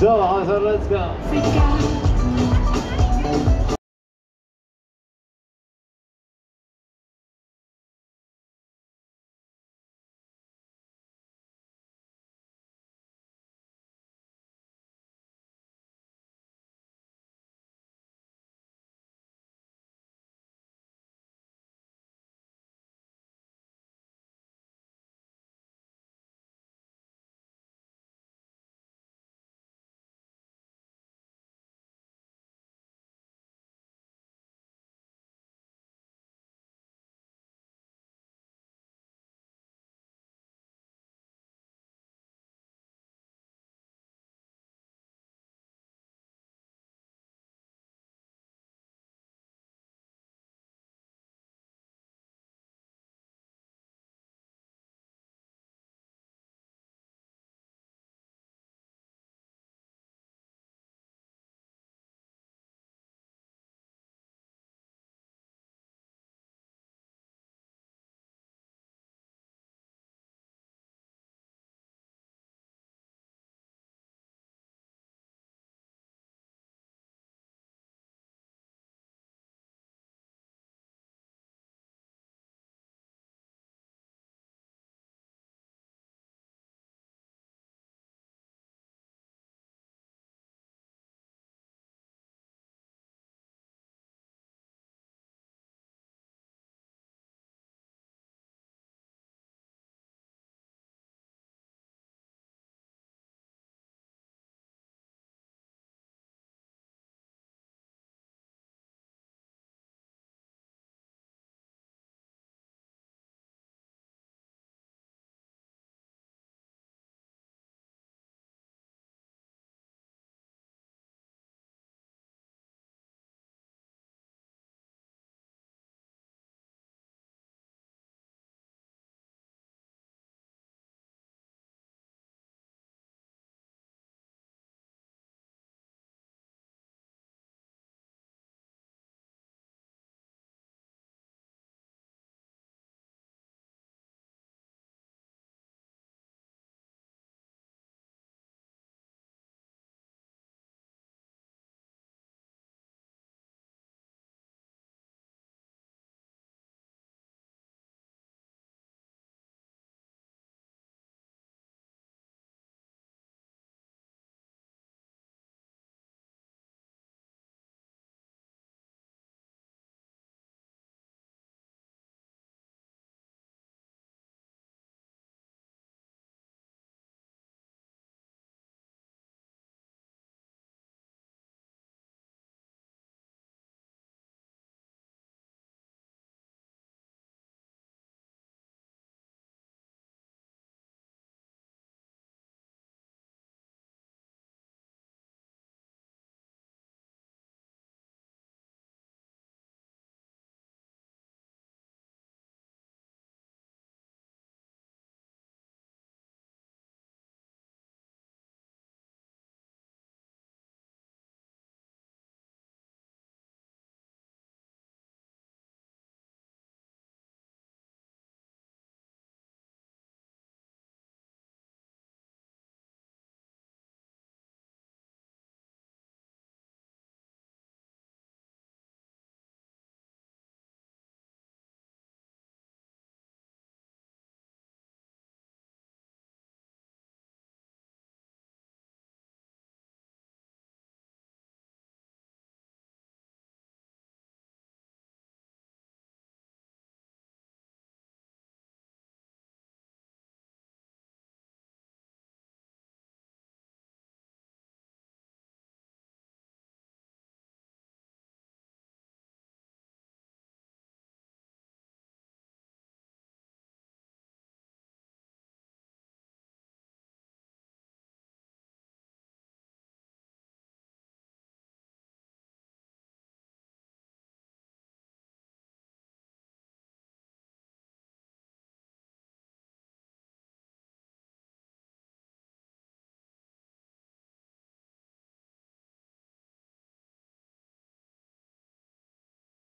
So, so let's go.